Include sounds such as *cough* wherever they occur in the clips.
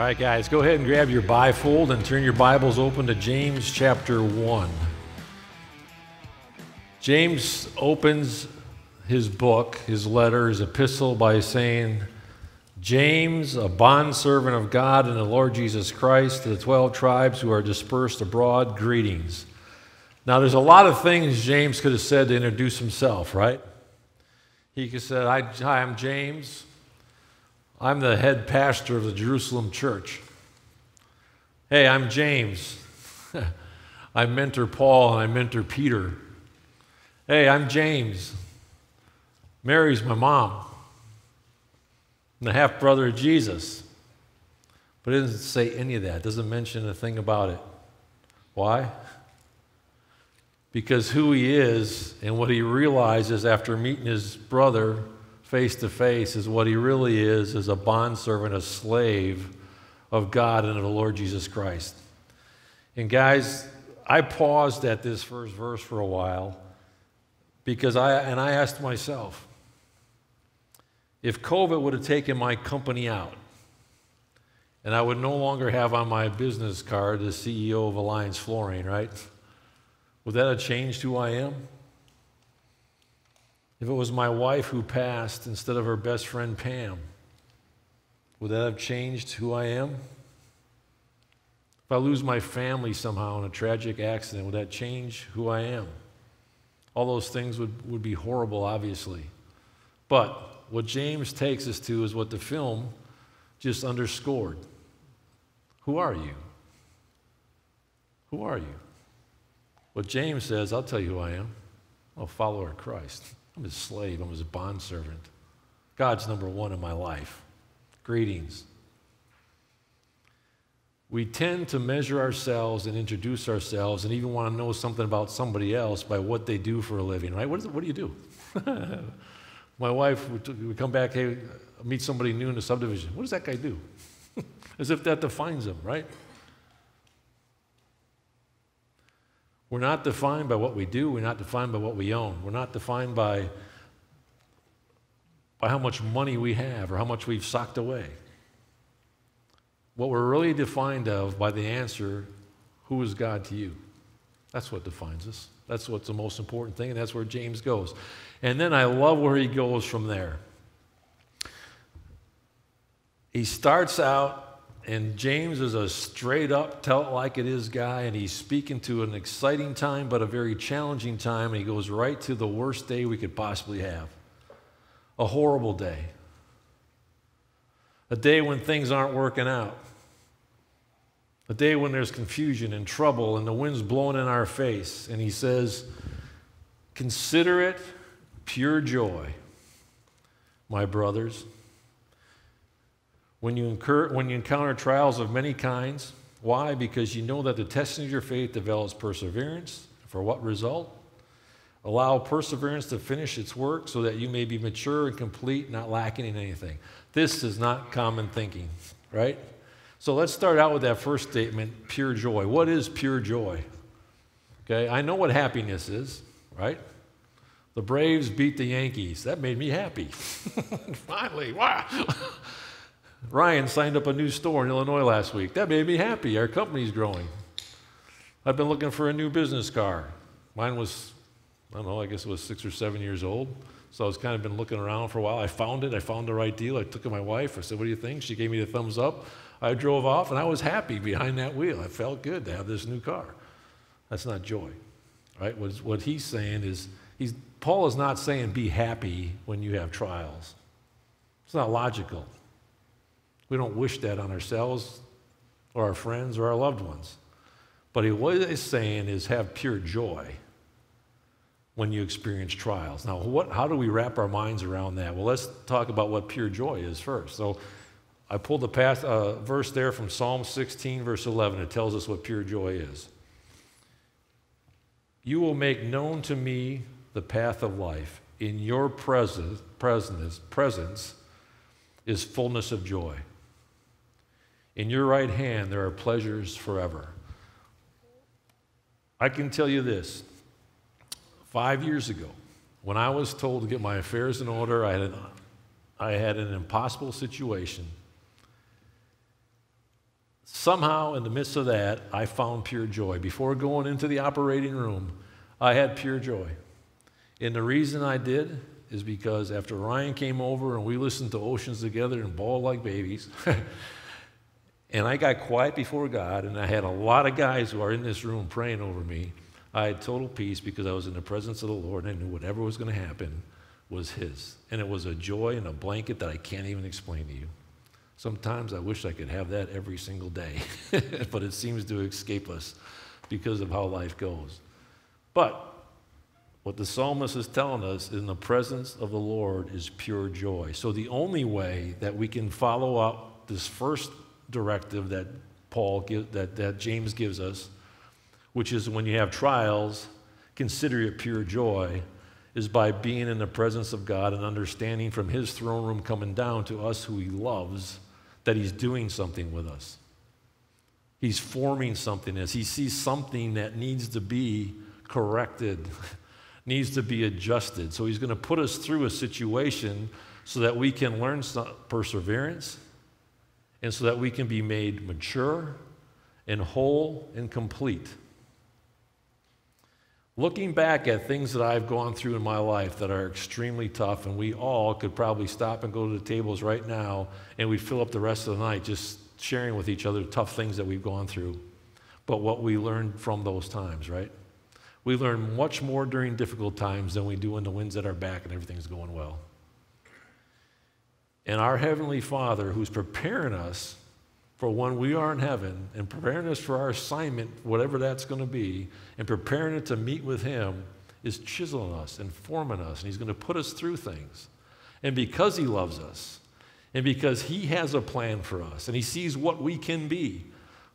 All right, guys, go ahead and grab your bifold and turn your Bibles open to James chapter 1. James opens his book, his letter, his epistle by saying, James, a bondservant of God and the Lord Jesus Christ, to the 12 tribes who are dispersed abroad, greetings. Now, there's a lot of things James could have said to introduce himself, right? He could have said, Hi, I'm James. I'm the head pastor of the Jerusalem church. Hey, I'm James. *laughs* I mentor Paul and I mentor Peter. Hey, I'm James. Mary's my mom. I'm the half brother of Jesus. But it doesn't say any of that, it doesn't mention a thing about it. Why? Because who he is and what he realizes after meeting his brother face to face is what he really is is a bondservant, a slave of God and of the Lord Jesus Christ. And guys, I paused at this first verse for a while because I and I asked myself, if COVID would have taken my company out, and I would no longer have on my business card the CEO of Alliance Flooring, right? Would that have changed who I am? If it was my wife who passed instead of her best friend Pam, would that have changed who I am? If I lose my family somehow in a tragic accident, would that change who I am? All those things would, would be horrible, obviously. But what James takes us to is what the film just underscored. Who are you? Who are you? What James says, I'll tell you who I am. I'm a follower of Christ. I'm his slave, I'm his bondservant. God's number one in my life. Greetings. We tend to measure ourselves and introduce ourselves and even want to know something about somebody else by what they do for a living, right? What, is what do you do? *laughs* my wife would come back, hey, meet somebody new in the subdivision. What does that guy do? *laughs* As if that defines him, right? We're not defined by what we do. We're not defined by what we own. We're not defined by, by how much money we have or how much we've socked away. What we're really defined of by the answer, who is God to you? That's what defines us. That's what's the most important thing, and that's where James goes. And then I love where he goes from there. He starts out and James is a straight up, tell it like it is guy, and he's speaking to an exciting time, but a very challenging time, and he goes right to the worst day we could possibly have. A horrible day, a day when things aren't working out, a day when there's confusion and trouble, and the wind's blowing in our face. And he says, Consider it pure joy, my brothers when you, incur, when you encounter trials of many kinds. Why? Because you know that the testing of your faith develops perseverance. For what result? Allow perseverance to finish its work so that you may be mature and complete, not lacking in anything. This is not common thinking, right? So let's start out with that first statement pure joy. What is pure joy? Okay, I know what happiness is, right? The Braves beat the Yankees. That made me happy. *laughs* Finally, wow. *laughs* Ryan signed up a new store in Illinois last week. That made me happy. Our company's growing. I've been looking for a new business car. Mine was, I don't know, I guess it was six or seven years old. So I was kind of been looking around for a while. I found it. I found the right deal. I took it to my wife. I said, What do you think? She gave me the thumbs up. I drove off and I was happy behind that wheel. I felt good to have this new car. That's not joy. Right? What, what he's saying is, he's, Paul is not saying be happy when you have trials. It's not logical. We don't wish that on ourselves or our friends or our loved ones. But what he's saying is have pure joy when you experience trials. Now, what, how do we wrap our minds around that? Well, let's talk about what pure joy is first. So, I pulled a uh, verse there from Psalm 16, verse 11. It tells us what pure joy is. You will make known to me the path of life. In your presence, presence, presence is fullness of joy. In your right hand there are pleasures forever. I can tell you this five years ago, when I was told to get my affairs in order, I had an, I had an impossible situation. somehow, in the midst of that, I found pure joy. Before going into the operating room, I had pure joy. And the reason I did is because after Ryan came over and we listened to Oceans together and bawled like babies, *laughs* and I got quiet before God, and I had a lot of guys who are in this room praying over me, I had total peace because I was in the presence of the Lord and I knew whatever was going to happen was His. And it was a joy and a blanket that I can't even explain to you. Sometimes I wish I could have that every single day, *laughs* but it seems to escape us because of how life goes. But what the psalmist is telling us in the presence of the Lord is pure joy. So the only way that we can follow up this first directive that Paul give, that, that James gives us, which is when you have trials, consider it pure joy, is by being in the presence of God and understanding from his throne room coming down to us who he loves that he's doing something with us. He's forming something as he sees something that needs to be corrected *laughs* needs to be adjusted. So he's going to put us through a situation so that we can learn perseverance and so that we can be made mature and whole and complete. Looking back at things that I've gone through in my life that are extremely tough, and we all could probably stop and go to the tables right now and we'd fill up the rest of the night just sharing with each other tough things that we've gone through, but what we learned from those times, right? We learn much more during difficult times than we do when the wind's at our back and everything's going well. And our Heavenly Father, who's preparing us for when we are in heaven and preparing us for our assignment, whatever that's going to be, and preparing it to meet with Him, is chiseling us and forming us, and He's going to put us through things. And because He loves us, and because He has a plan for us, and He sees what we can be,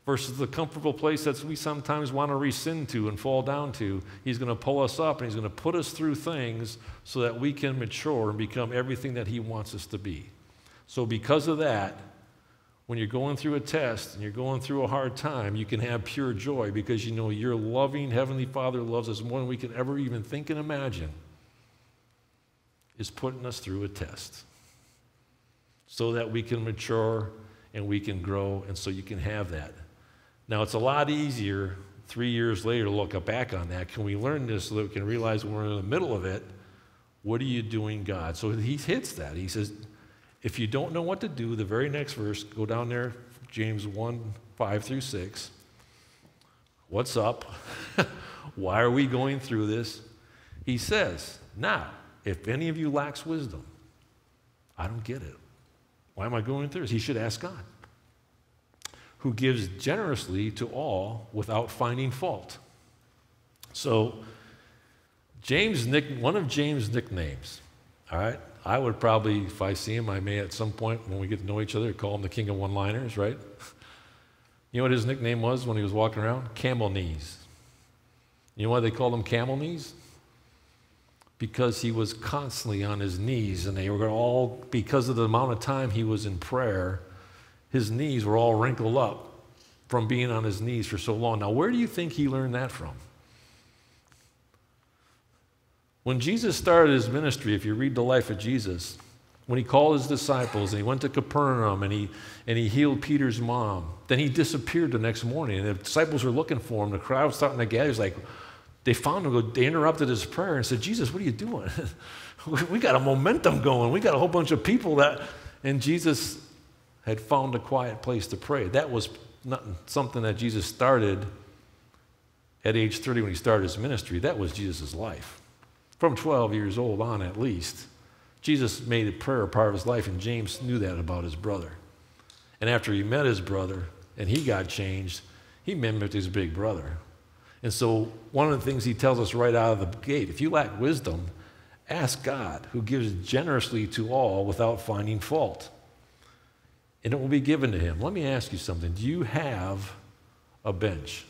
versus the comfortable place that we sometimes want to rescind to and fall down to. He's going to pull us up and He's going to put us through things so that we can mature and become everything that He wants us to be. So, because of that, when you're going through a test and you're going through a hard time, you can have pure joy because you know your loving Heavenly Father loves us more than we can ever even think and imagine, is putting us through a test so that we can mature and we can grow, and so you can have that. Now, it's a lot easier three years later to look back on that. Can we learn this so that we can realize when we're in the middle of it, what are you doing, God? So he hits that. He says, if you don't know what to do, the very next verse, go down there, James 1 5 through 6. What's up? *laughs* Why are we going through this? He says, Now, if any of you lacks wisdom, I don't get it. Why am I going through this? He should ask God who gives generously to all without finding fault. So, James, nick, one of James' nicknames, all right, I would probably, if I see him, I may at some point when we get to know each other, call him the king of one liners, right? *laughs* You know what his nickname was when he was walking around? Camel knees. You know why they called him camel knees? Because he was constantly on his knees, and they were all, because of the amount of time he was in prayer, his knees were all wrinkled up from being on his knees for so long. Now, where do you think he learned that from? When Jesus started his ministry, if you read the life of Jesus, when he called his disciples and he went to Capernaum and he, and he healed Peter's mom, then he disappeared the next morning. And the disciples were looking for him. The crowd was starting to gather. He's like, they found him. They interrupted his prayer and said, Jesus, what are you doing? *laughs* we got a momentum going. We got a whole bunch of people that. And Jesus had found a quiet place to pray. That was not something that Jesus started at age 30 when he started his ministry. That was Jesus' life. From 12 years old on, at least, Jesus made prayer a part of his life, and James knew that about his brother. And after he met his brother and he got changed, he mimicked his big brother. And so, one of the things he tells us right out of the gate if you lack wisdom, ask God, who gives generously to all without finding fault and it will be given to him. Let me ask you something. Do you have a bench?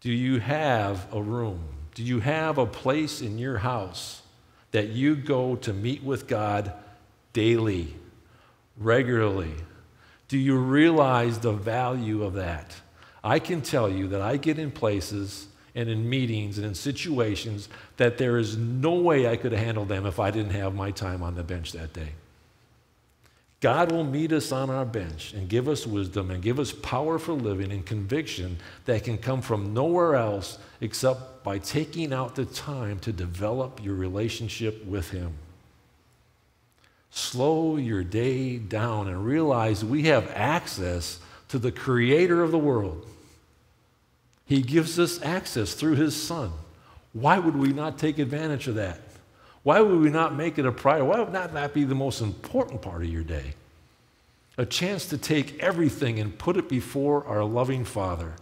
Do you have a room? Do you have a place in your house that you go to meet with God daily, regularly? Do you realize the value of that? I can tell you that I get in places and in meetings and in situations that there is no way I could have handled them if I didn't have my time on the bench that day. God will meet us on our bench and give us wisdom and give us power for living and conviction that can come from nowhere else except by taking out the time to develop your relationship with Him. Slow your day down and realize we have access to the Creator of the world. He gives us access through His Son. Why would we not take advantage of that? Why would we not make it a priority? Why would not that be the most important part of your day? A chance to take everything and put it before our loving Father.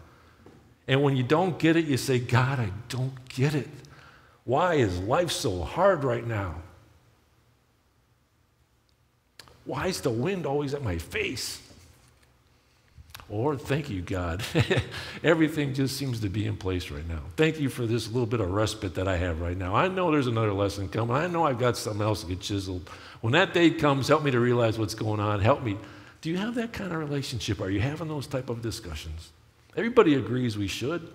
And when you don't get it, you say, God, I don't get it. Why is life so hard right now? Why is the wind always at my face? Lord, thank you, God. *laughs* Everything just seems to be in place right now. Thank you for this little bit of respite that I have right now. I know there's another lesson coming. I know I've got something else to get chiseled. When that day comes, help me to realize what's going on. Help me. Do you have that kind of relationship? Are you having those type of discussions? Everybody agrees we should.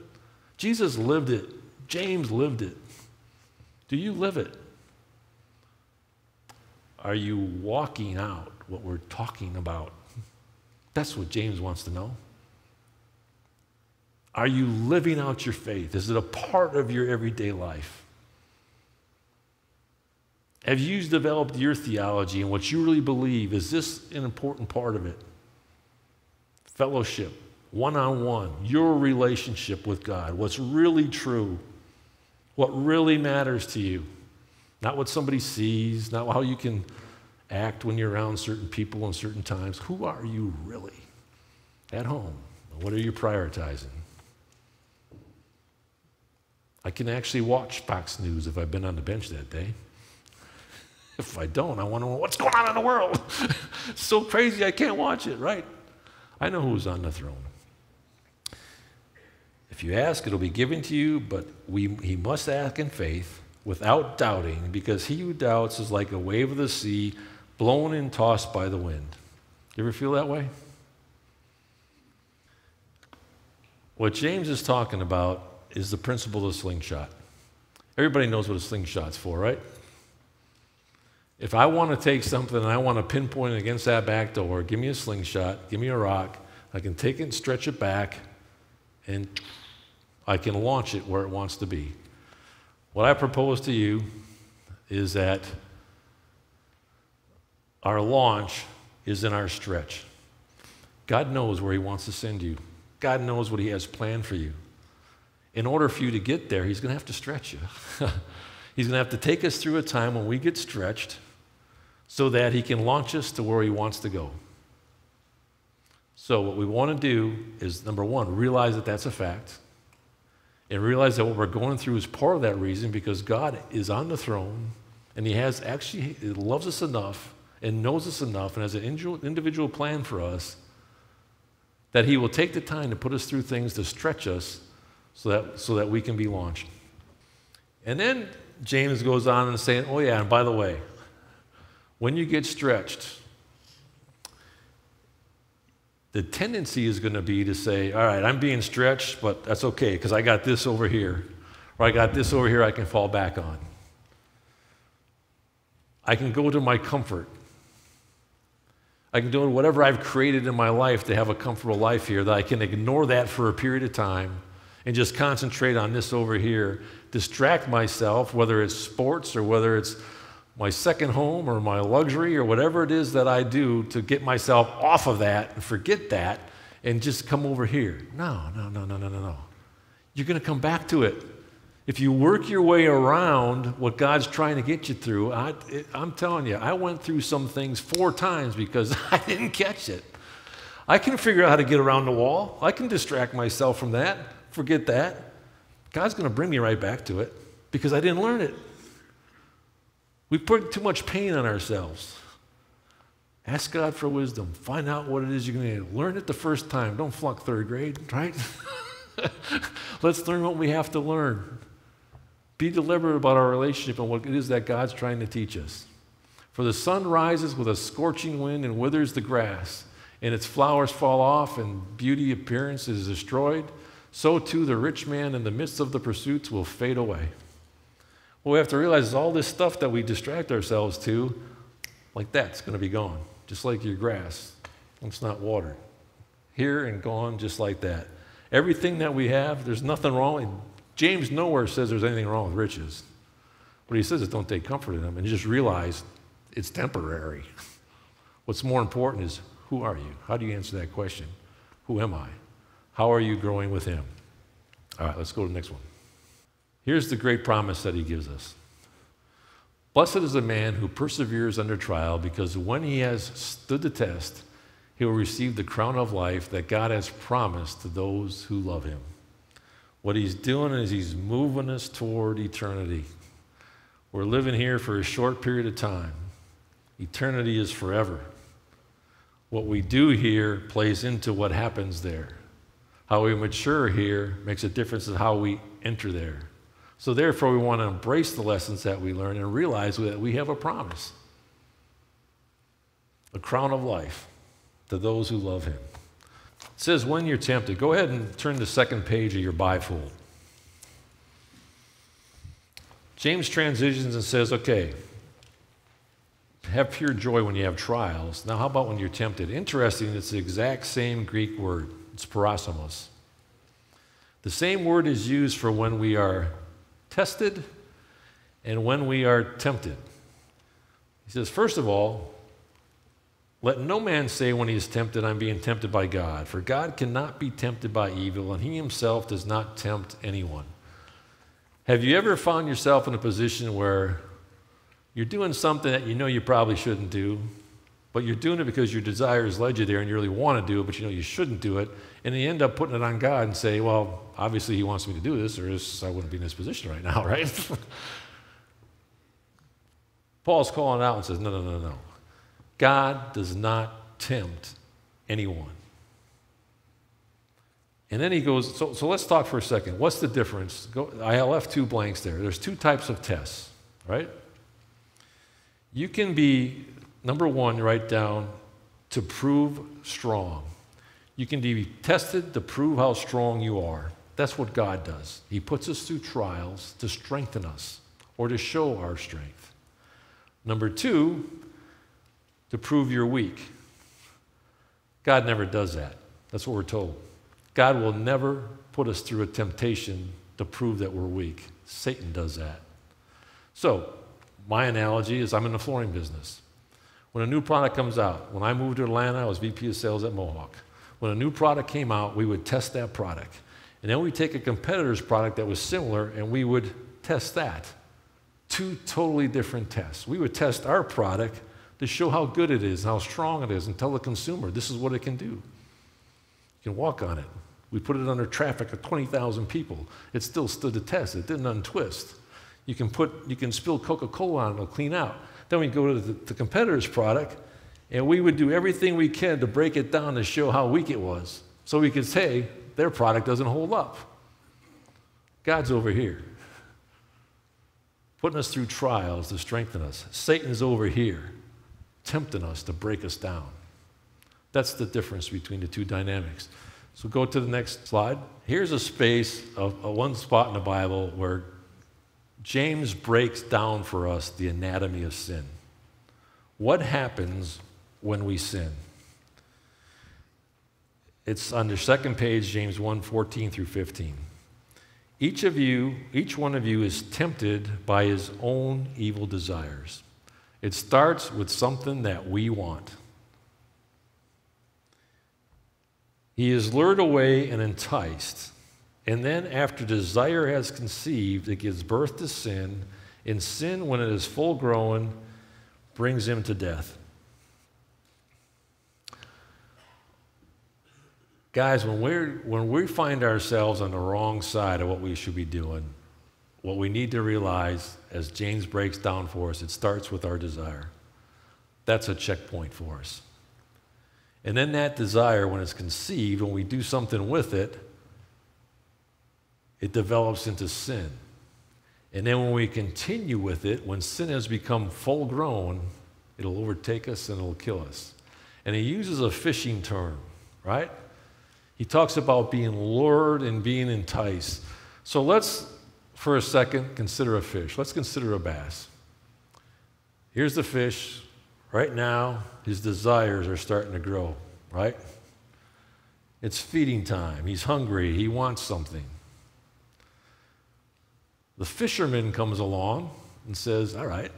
Jesus lived it. James lived it. Do you live it? Are you walking out what we're talking about? That's what James wants to know. Are you living out your faith? Is it a part of your everyday life? Have you developed your theology and what you really believe? Is this an important part of it? Fellowship, one on one, your relationship with God, what's really true, what really matters to you. Not what somebody sees, not how you can act when you're around certain people in certain times. Who are you really at home? What are you prioritizing? I can actually watch Fox News if I've been on the bench that day. *laughs* If I don't, I want to know what's going on in the world. it's *laughs* so crazy I can't watch it, right? I know who's on the throne. If you ask, it'll be given to you, but we, he must ask in faith without doubting, because he who doubts is like a wave of the sea blown and tossed by the wind. You ever feel that way? What James is talking about is the principle of slingshot. Everybody knows what a slingshot's for, right? If I want to take something and I want to pinpoint it against that back door, give me a slingshot, give me a rock. I can take it and stretch it back, and I can launch it where it wants to be. What I propose to you is that our launch is in our stretch. God knows where He wants to send you, God knows what He has planned for you. In order for you to get there, He's going to have to stretch you. *laughs* He's going to have to take us through a time when we get stretched so that He can launch us to where He wants to go. So, what we want to do is number one, realize that that's a fact. And realize that what we're going through is part of that reason because God is on the throne and He has actually He loves us enough and knows us enough and has an individual plan for us that He will take the time to put us through things to stretch us so that, so that we can be launched. And then James goes on and saying, Oh, yeah, and by the way, when you get stretched, the tendency is going to be to say, All right, I'm being stretched, but that's okay because I got this over here, or I got this over here I can fall back on. I can go to my comfort. I can do whatever I've created in my life to have a comfortable life here, that I can ignore that for a period of time and just concentrate on this over here, distract myself, whether it's sports or whether it's my second home or my luxury or whatever it is that I do to get myself off of that and forget that and just come over here. No, no, no, no, no, no, no. You're going to come back to it. If you work your way around what God's trying to get you through, I, am telling you, I went through some things four times because *laughs* I didn't catch it. I can figure out how to get around the wall. I can distract myself from that, forget that. God's going to bring me right back to it because I didn't learn it. We put too much pain on ourselves. Ask God for wisdom. Find out what it is you're going to learn it the first time. Don't flunk third grade, right? *laughs* Let's learn what we have to learn. Be deliberate about our relationship and what it is that God's trying to teach us. For the sun rises with a scorching wind and withers the grass, and its flowers fall off, and beauty appearance is destroyed. So too the rich man in the midst of the pursuits will fade away. What we have to realize is all this stuff that we distract ourselves to, like that's going to be gone. just like your grass. It's not watered. Here and gone just like that. Everything that we have, there's nothing wrong. James nowhere says there's anything wrong with riches. What he says is don't take comfort in them and just realize it's temporary. *laughs* What's more important is who are you? How do you answer that question? Who am I? How are you growing with him? All right, let's go to the next one. Here's the great promise that he gives us Blessed is the man who perseveres under trial, because when he has stood the test, he will receive the crown of life that God has promised to those who love him. What he's doing is he's moving us toward eternity. We're living here for a short period of time. Eternity is forever. What we do here plays into what happens there. How we mature here makes a difference in how we enter there. So, therefore, we want to embrace the lessons that we learn and realize that we have a promise a crown of life to those who love Him. It says, when you're tempted, go ahead and turn the second page of your bifold. James transitions and says, okay, have pure joy when you have trials. Now, how about when you're tempted? Interesting, it's the exact same Greek word. It's peirasmos. The same word is used for when we are tested and when we are tempted. He says, first of all, let no man say when he is tempted, I'm being tempted by God, for God cannot be tempted by evil, and he himself does not tempt anyone. Have you ever found yourself in a position where you're doing something that you know you probably shouldn't do, but you're doing it because your desires led you there and you really want to do it, but you know you shouldn't do it, and you end up putting it on God and say, Well, obviously he wants me to do this, or else I wouldn't be in this position right now, *laughs* right? *laughs* Paul's calling out and says, No, no, no, no. God does not tempt anyone. And then he goes, so, so let's talk for a second. What's the difference? Go, I left two blanks there. There's two types of tests, right? You can be, number one, write down to prove strong. You can be tested to prove how strong you are. That's what God does. He puts us through trials to strengthen us or to show our strength. Number two, to prove you're weak. God never does that. That's what we're told. God will never put us through a temptation to prove that we're weak. Satan does that. So, my analogy is I'm in the flooring business. When a new product comes out, when I moved to Atlanta, I was VP of sales at Mohawk. When a new product came out, we would test that product. And then we'd take a competitor's product that was similar and we would test that. Two totally different tests. We would test our product to show how good it is how strong it is and tell the consumer this is what it can do. You can walk on it. We put it under traffic of 20,000 people. It still stood the test. It didn't untwist. You can put, you can spill Coca-Cola on it, it'll clean out. Then we go to the, the competitor's product, and we would do everything we can to break it down to show how weak it was. So we could say their product doesn't hold up. God's over here, putting us through trials to strengthen us. Satan's over here, tempting us to break us down. That's the difference between the two dynamics. So go to the next slide. Here's a space of, of one spot in the Bible where James breaks down for us the anatomy of sin. What happens when we sin? It's on the second page, James 1 14 through 15. Each of you, each one of you is tempted by his own evil desires. It starts with something that we want. He is lured away and enticed. And then, after desire has conceived, it gives birth to sin. And sin, when it is full grown, brings him to death. Guys, when, we're, when we find ourselves on the wrong side of what we should be doing, what we need to realize, as James breaks down for us, it starts with our desire. That's a checkpoint for us. And then that desire, when it's conceived, when we do something with it, it develops into sin. And then when we continue with it, when sin has become full grown, it'll overtake us and it'll kill us. And he uses a fishing term, right? He talks about being lured and being enticed. So let's, for a second, consider a fish. Let's consider a bass. Here's the fish, Right now, his desires are starting to grow, right? It's feeding time. He's hungry. He wants something. The fisherman comes along and says, All right,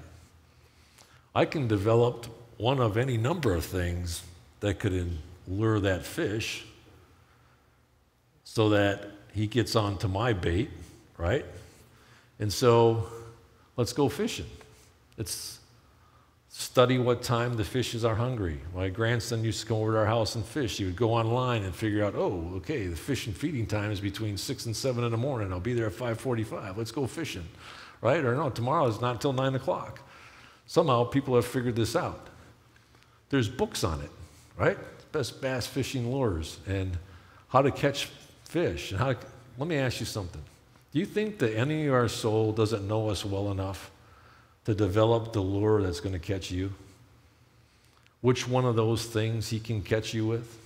I can develop one of any number of things that could lure that fish so that he gets onto my bait, right? And so let's go fishing. Let's study what time the fishes are hungry. My grandson used to go over to our house and fish. He would go online and figure out, oh, okay, the fish and feeding time is between six and seven in the morning. I'll be there at 5:45. Let's go fishing, right? Or no, tomorrow is not until nine o'clock. Somehow people have figured this out. There's books on it, right? Best bass fishing lures and how to catch fish. And how to, let me ask you something. Do you think the enemy of our soul doesn't know us well enough to develop the lure that's going to catch you? Which one of those things he can catch you with?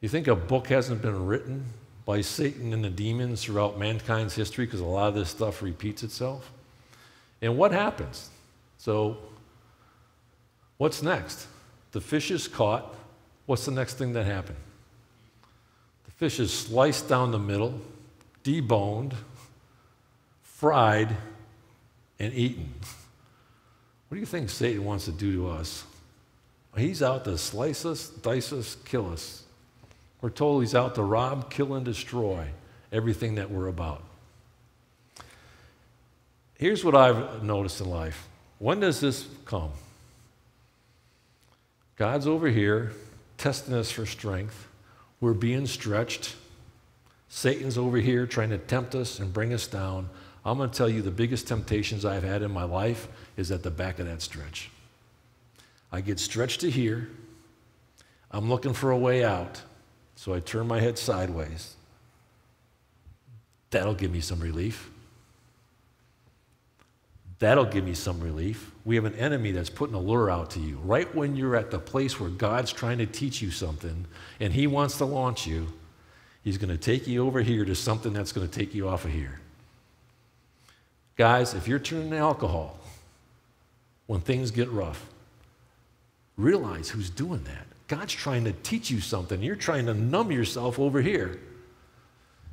You think a book hasn't been written by Satan and the demons throughout mankind's history because a lot of this stuff repeats itself? And what happens? So, what's next? The fish is caught. What's the next thing that happened? Fish is sliced down the middle, deboned, fried, and eaten. What do you think Satan wants to do to us? He's out to slice us, dice us, kill us. We're told he's out to rob, kill, and destroy everything that we're about. Here's what I've noticed in life. When does this come? God's over here testing us for strength. We're being stretched. Satan's over here trying to tempt us and bring us down. I'm going to tell you the biggest temptations I've had in my life is at the back of that stretch. I get stretched to here. I'm looking for a way out. So I turn my head sideways. That'll give me some relief. That'll give me some relief. We have an enemy that's putting a lure out to you. Right when you're at the place where God's trying to teach you something and He wants to launch you, He's going to take you over here to something that's going to take you off of here. Guys, if you're turning to alcohol when things get rough, realize who's doing that. God's trying to teach you something. You're trying to numb yourself over here.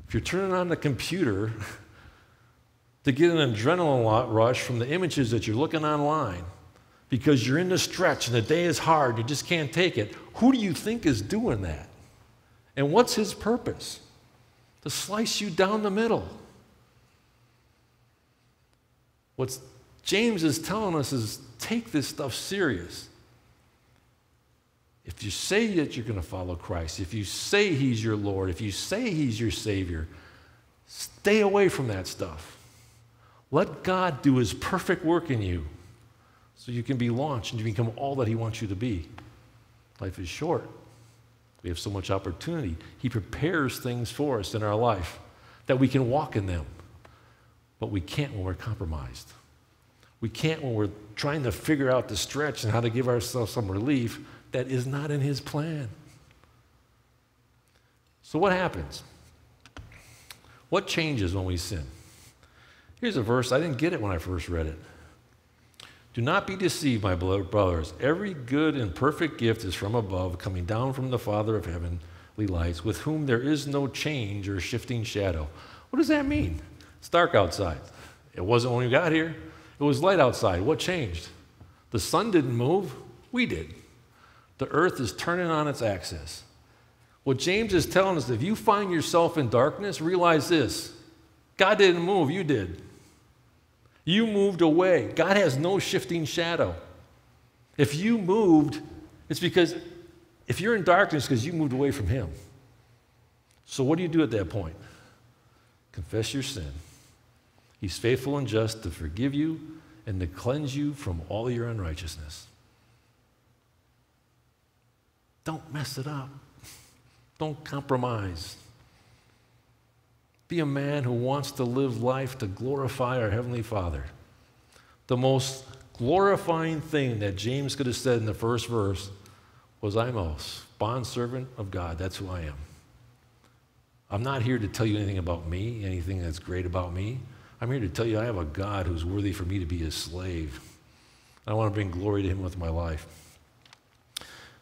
If you're turning on the computer, *laughs* to get an adrenaline rush from the images that you're looking online because you're in the stretch and the day is hard, you just can't take it. Who do you think is doing that? And what's his purpose? To slice you down the middle. What James is telling us is take this stuff serious. If you say that you're going to follow Christ, if you say He's your Lord, if you say He's your Savior, stay away from that stuff. Let God do his perfect work in you so you can be launched and you become all that he wants you to be. Life is short. We have so much opportunity. He prepares things for us in our life that we can walk in them. But we can't when we're compromised. We can't when we're trying to figure out the stretch and how to give ourselves some relief that is not in His plan. So, what happens? What changes when we sin? Here's a verse, I didn't get it when I first read it. Do not be deceived, my beloved brothers. Every good and perfect gift is from above, coming down from the Father of heavenly lights, with whom there is no change or shifting shadow. What does that mean? It's dark outside. It wasn't when we got here, it was light outside. What changed? The sun didn't move, we did. The earth is turning on its axis. What James is telling us if you find yourself in darkness, realize this God didn't move, you did. You moved away. God has no shifting shadow. If you moved, it's because if you're in darkness, because you moved away from Him. So, what do you do at that point? Confess your sin. He's faithful and just to forgive you and to cleanse you from all your unrighteousness. Don't mess it up. Don't compromise. Be a man who wants to live life to glorify our Heavenly Father. The most glorifying thing that James could have said in the first verse was, I'm a bondservant of God. That's who I am. I'm not here to tell you anything about me, anything that's great about me. I'm here to tell you I have a God who's worthy for me to be his slave. I want to bring glory to Him with my life.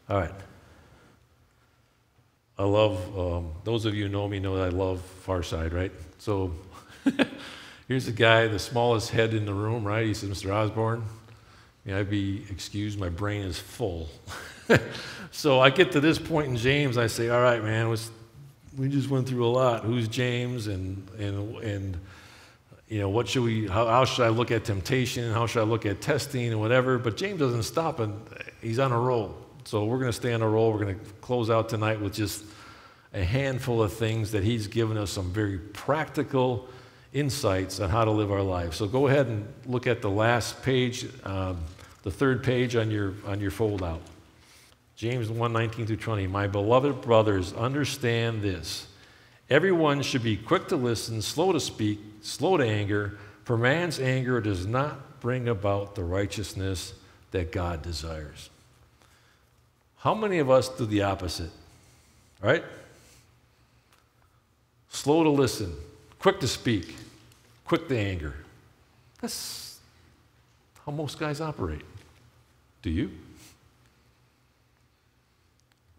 All right. I love, um, those of you who know me know that I love Far Side, right? So *laughs* here's a guy, the smallest head in the room, right? He says, Mr. Osborne, may I be excused? My brain is full. *laughs* so I get to this point in James, I say, all right, man, we just went through a lot. Who's James? And, and, and you know, what should we, how, how should I look at temptation? How should I look at testing and whatever? But James doesn't stop and he's on a roll. So we're going to stay on a roll. We're going to close out tonight with just a handful of things that he's given us some very practical insights on how to live our lives. So go ahead and look at the last page, um, the third page on your, on your fold out. James 1 19 through 20. My beloved brothers, understand this. Everyone should be quick to listen, slow to speak, slow to anger, for man's anger does not bring about the righteousness that God desires. How many of us do the opposite? Right? Slow to listen, quick to speak, quick to anger. That's how most guys operate. Do you?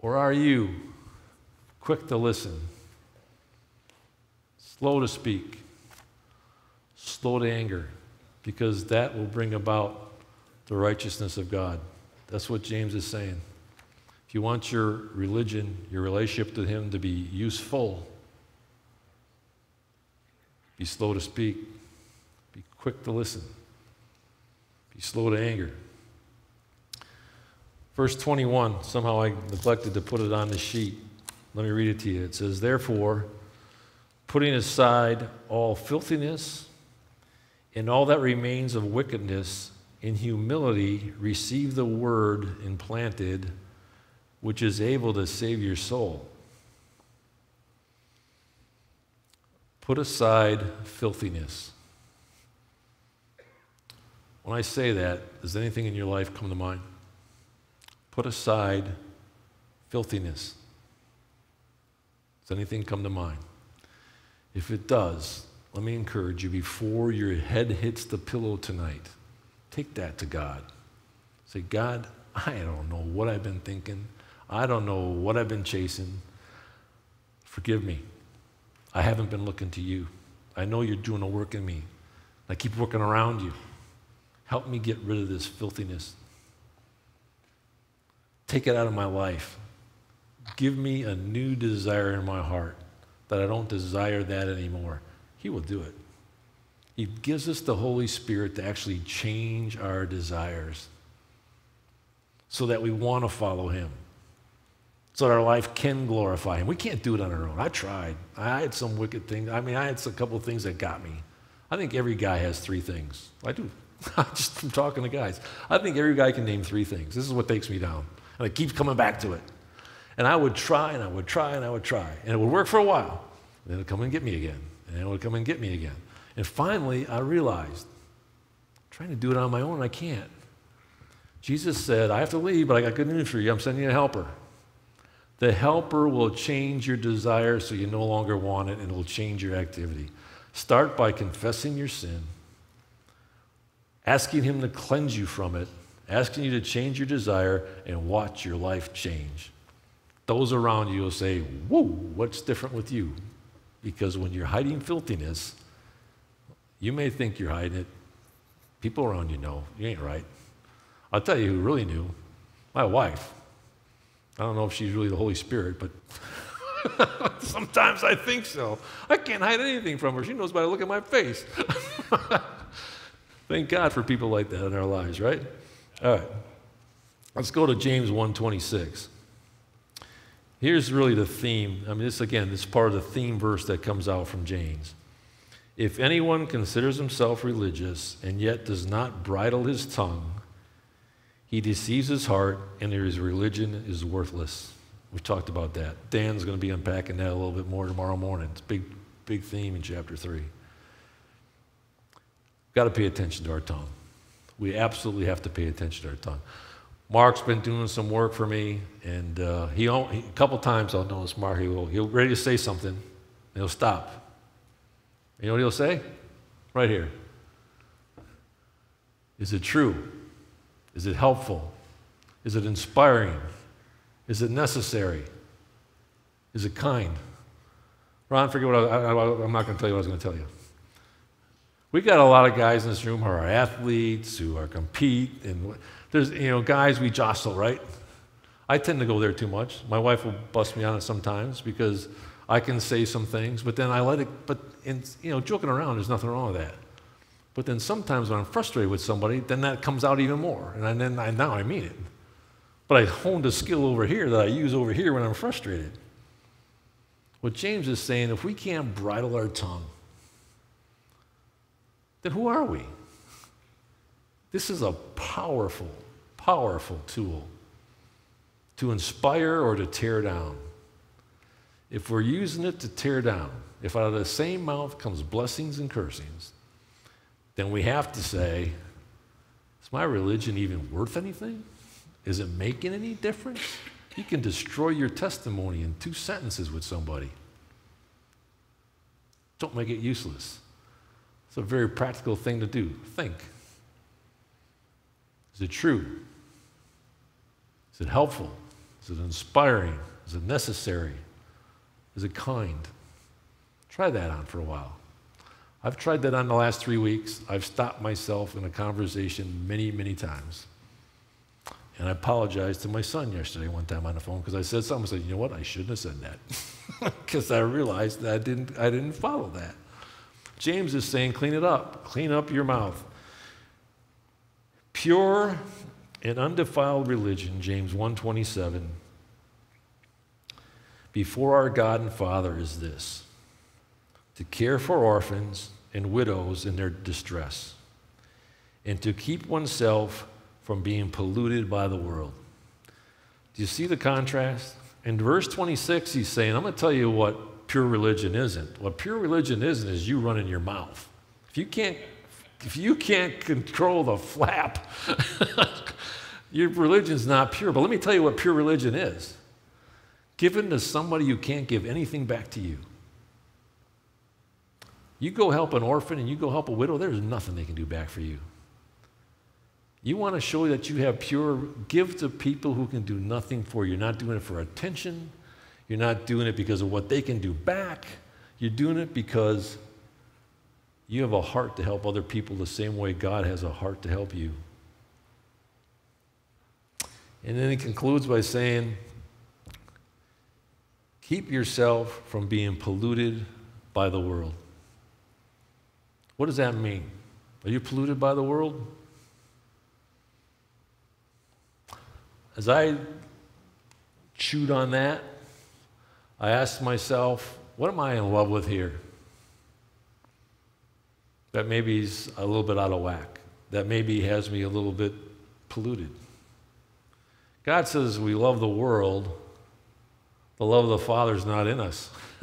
Or are you quick to listen, slow to speak, slow to anger? Because that will bring about the righteousness of God. That's what James is saying. You want your religion, your relationship to Him to be useful, be slow to speak, be quick to listen, be slow to anger. Verse 21, somehow I neglected to put it on the sheet. Let me read it to you. It says, Therefore, putting aside all filthiness and all that remains of wickedness, in humility receive the word implanted, which is able to save your soul. Put aside filthiness. When I say that, does anything in your life come to mind? Put aside filthiness. Does anything come to mind? If it does, let me encourage you before your head hits the pillow tonight, take that to God. Say, God, I don't know what I've been thinking. I don't know what I've been chasing. Forgive me. I haven't been looking to you. I know you're doing a work in me. I keep working around you. Help me get rid of this filthiness. Take it out of my life. Give me a new desire in my heart that I don't desire that anymore. He will do it. He gives us the Holy Spirit to actually change our desires so that we want to follow Him so that our life can glorify Him. We can't do it on our own. I tried. I had some wicked things. I mean, I had a couple of things that got me. I think every guy has three things. I do. *laughs* Just from talking to guys. I think every guy can name three things. This is what takes me down. And I keep coming back to it. And I would try and I would try and I would try. And it would work for a while. Then it would come and get me again. And it would come and get me again. And finally, I realized trying to do it on my own, I can't. Jesus said, I have to leave, but I got good news for you. I'm sending you a helper. The helper will change your desire so you no longer want it and it will change your activity. Start by confessing your sin, asking Him to cleanse you from it, asking you to change your desire, and watch your life change. Those around you will say, Whoa, what's different with you? Because when you're hiding filthiness, you may think you're hiding it. People around you know. You ain't right. I'll tell you who really knew my wife. I don't know if she's really the Holy Spirit, but *laughs* sometimes I think so. I can't hide anything from her. She knows by the look at my face. *laughs* Thank God for people like that in our lives, right? All right. Let's go to James 1:26. Here's really the theme. I mean, this again, this is part of the theme verse that comes out from James. If anyone considers himself religious and yet does not bridle his tongue, he deceives his heart, and his religion is worthless. We've talked about that. Dan's going to be unpacking that a little bit more tomorrow morning. It's a big, big theme in chapter 3. Got to pay attention to our tongue. We absolutely have to pay attention to our tongue. Mark's been doing some work for me, and uh, he, a couple times I'll notice Mark, he will, he'll ready to say something, and he'll stop. You know what he'll say? Right here. Is it true? Is it helpful? Is it inspiring? Is it necessary? Is it kind? Ron, forget what I, I, I'm not going to tell you what I was going to tell you. We got a lot of guys in this room who are athletes, who are compete, and there's you know guys we jostle, right? I tend to go there too much. My wife will bust me on it sometimes because I can say some things, but then I let it. But in, you know, joking around, there's nothing wrong with that. But then sometimes when I'm frustrated with somebody, then that comes out even more, and then I, now I mean it. But I honed a skill over here that I use over here when I'm frustrated. What James is saying, if we can't bridle our tongue, then who are we? This is a powerful, powerful tool to inspire or to tear down. If we're using it to tear down, if out of the same mouth comes blessings and cursings, then we have to say, is my religion even worth anything? Is it making any difference? You can destroy your testimony in two sentences with somebody. Don't make it useless. It's a very practical thing to do. Think. Is it true? Is it helpful? Is it inspiring? Is it necessary? Is it kind? Try that on for a while. I've tried that on the last three weeks. I've stopped myself in a conversation many, many times. And I apologized to my son yesterday one time on the phone because I said something. I said, you know what? I shouldn't have said that *laughs* because I realized that I didn't, I didn't follow that. James is saying, clean it up. Clean up your mouth. Pure and undefiled religion, James 1:27, before our God and Father is this: to care for orphans and widows in their distress, and to keep oneself from being polluted by the world. Do you see the contrast? In verse 26, he's saying, I'm going to tell you what pure religion isn't. What pure religion isn't is you running your mouth. If you can't, if you can't control the flap, *laughs* your religion's not pure. But let me tell you what pure religion is given to somebody who can't give anything back to you. You go help an orphan and you go help a widow, there's nothing they can do back for you. You want to show that you have pure, give to people who can do nothing for you. You're not doing it for attention. You're not doing it because of what they can do back. You're doing it because you have a heart to help other people the same way God has a heart to help you. And then he concludes by saying, Keep yourself from being polluted by the world. What does that mean? Are you polluted by the world? As I chewed on that, I asked myself, what am I in love with here? That maybe is a little bit out of whack. That maybe has me a little bit polluted. God says we love the world. The love of the Father is not in us. *laughs*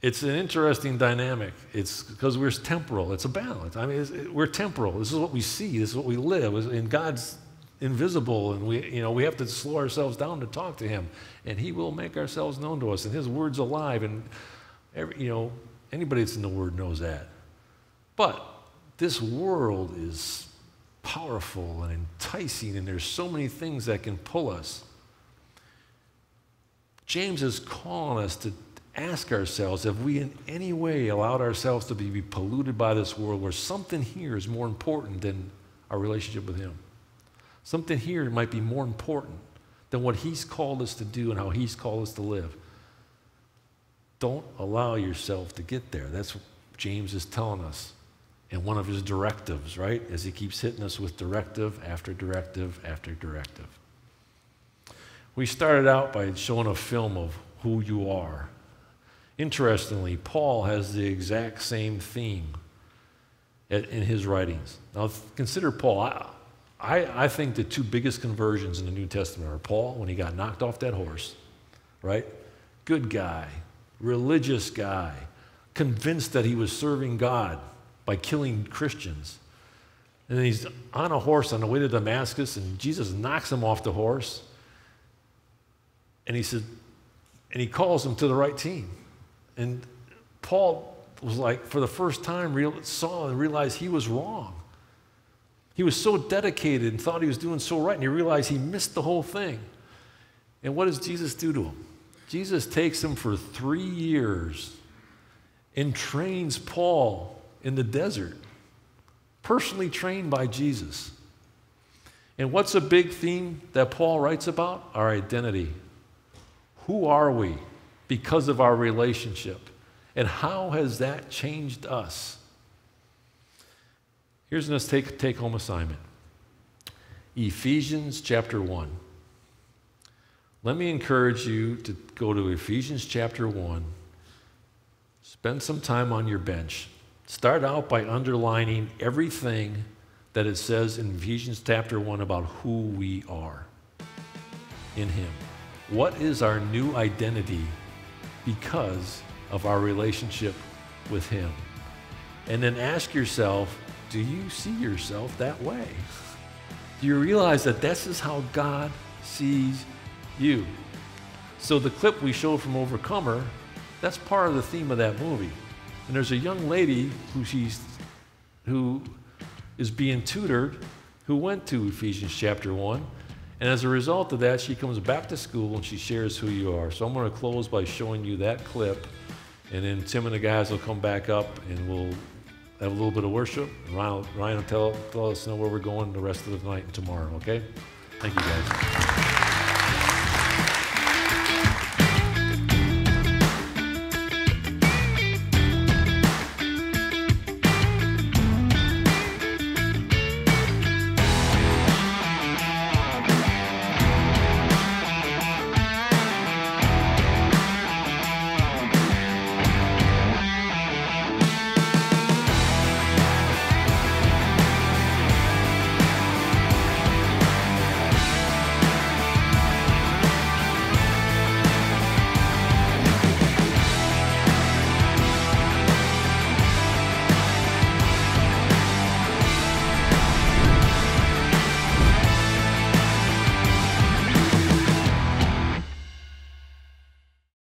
it's an interesting dynamic. It's because we're temporal. It's a balance. I mean, we're temporal. This is what we see. This is what we live. And God's invisible and we you know we have to slow ourselves down to talk to him and he will make ourselves known to us and his word's alive and every, you know anybody that's in the word knows that but this world is powerful and enticing and there's so many things that can pull us james is calling us to ask ourselves have we in any way allowed ourselves to be polluted by this world where something here is more important than our relationship with him Something here might be more important than what He's called us to do and how He's called us to live. Don't allow yourself to get there. That's what James is telling us in one of his directives, right? As he keeps hitting us with directive after directive after directive. We started out by showing a film of who you are. Interestingly, Paul has the exact same theme in his writings. Now, consider Paul. I, I, I think the two biggest conversions in the New Testament are Paul, when he got knocked off that horse, right? Good guy, religious guy, convinced that he was serving God by killing Christians. And he's on a horse on the way to Damascus, and Jesus knocks him off the horse. And he said, and he calls him to the right team. And Paul was like, for the first time, real, saw and realized he was wrong. He was so dedicated and thought he was doing so right, and he realized he missed the whole thing. And what does Jesus do to him? Jesus takes him for three years and trains Paul in the desert, personally trained by Jesus. And what's a big theme that Paul writes about? Our identity. Who are we because of our relationship? And how has that changed us? Here's a take, take home assignment Ephesians chapter 1. Let me encourage you to go to Ephesians chapter 1. Spend some time on your bench. Start out by underlining everything that it says in Ephesians chapter 1 about who we are in Him. What is our new identity because of our relationship with Him? And then ask yourself, do you see yourself that way? Do you realize that this is how God sees you? So the clip we showed from Overcomer, that's part of the theme of that movie. And there's a young lady who she's who is being tutored who went to Ephesians chapter 1. And as a result of that, she comes back to school and she shares who you are. So I'm going to close by showing you that clip. And then Tim and the guys will come back up and we'll have a little bit of worship. Ryan, Ryan will tell, tell us know where we're going the rest of the night and tomorrow, okay? Thank you, guys.